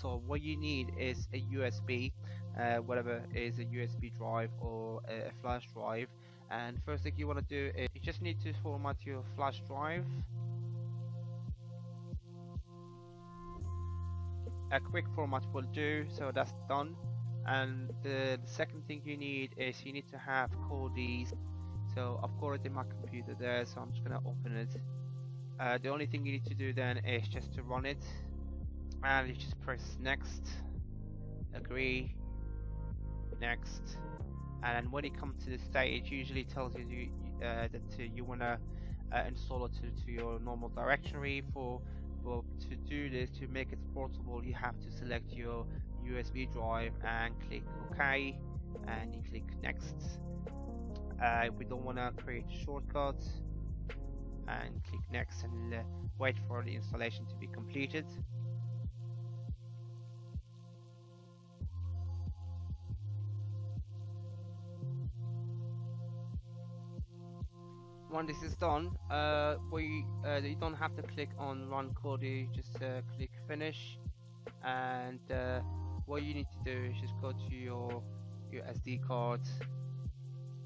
so what you need is a USB uh, whatever is a USB drive or a flash drive. And first thing you want to do is you just need to format your flash drive. A quick format will do so that's done. And the, the second thing you need is you need to have Kodi's so I've got it in my computer there so I'm just gonna open it. Uh, the only thing you need to do then is just to run it and you just press next agree next and when it comes to the stage it usually tells you uh, that uh, you want to uh, install it to, to your normal directory. For but to do this to make it portable you have to select your USB drive and click OK and you click next. Uh, we don't want to create shortcuts and click next and uh, wait for the installation to be completed when this is done, uh, we uh, you don't have to click on run Kodi, just uh, click finish, and uh, what you need to do is just go to your your SD card.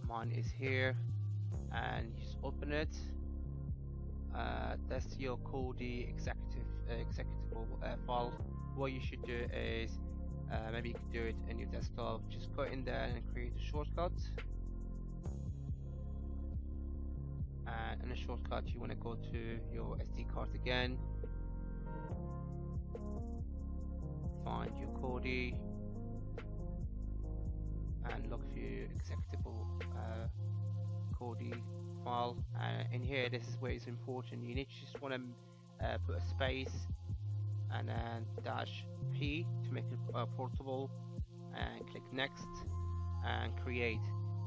Mine is here, and you just open it. Uh, that's your Kodi executive uh, executable file. What you should do is maybe you could do it in your desktop. Just go in there and create a shortcut. And a shortcut you want to go to your SD card again. Find your Kodi and look for your executable uh, file. And in here this is where it's important. You need to just want to uh, put a space and then dash P to make it uh, portable. And click next and create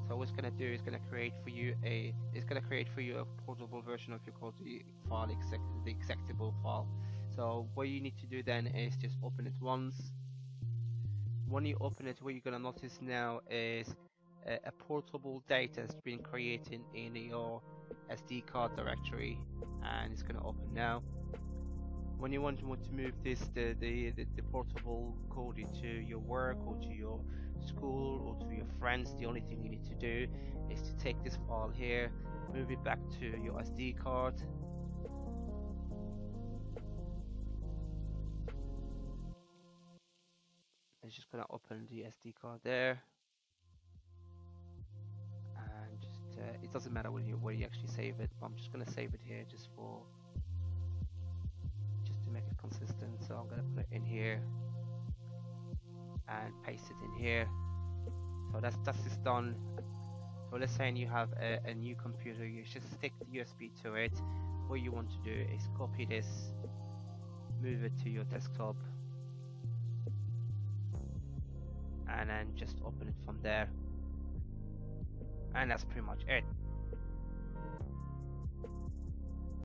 so what it's going to do is going to create for you a it's to create for you a portable version of your Kodi file, the executable file. So what you need to do then is just open it once. When you open it, what you're going to notice now is a, a portable data has been created in your SD card directory, and it's going to open now when you want to move this the, the, the, portable Kodi into your work or to your school or to your friends the only thing you need to do is to take this file here move it back to your SD card. It's just gonna open the SD card there. And just uh, it doesn't matter where you where you actually save it but I'm just gonna save it here just for just to make it consistent. So I'm gonna put it in here and paste it in here. So that's that's just done. So let's say you have a, a new computer you just stick the USB to it. What you want to do is copy this move it to your desktop and then just open it from there. And that's pretty much it